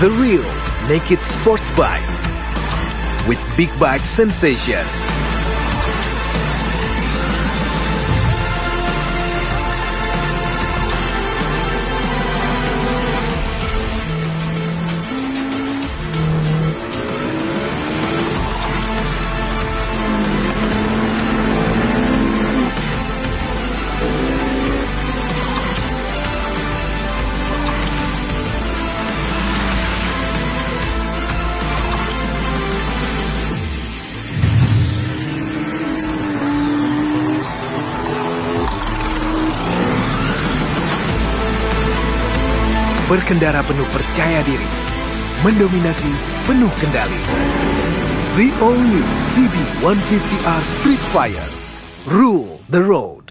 The real naked sports bike with big bike sensation. Berkendara penuh percaya diri, mendominasi penuh kendali. The all new CB150R Street Fire. Rule the road.